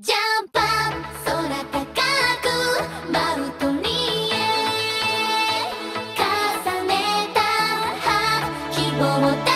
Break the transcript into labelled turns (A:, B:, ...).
A: ジャンパー空高くマウントに重ねた希望を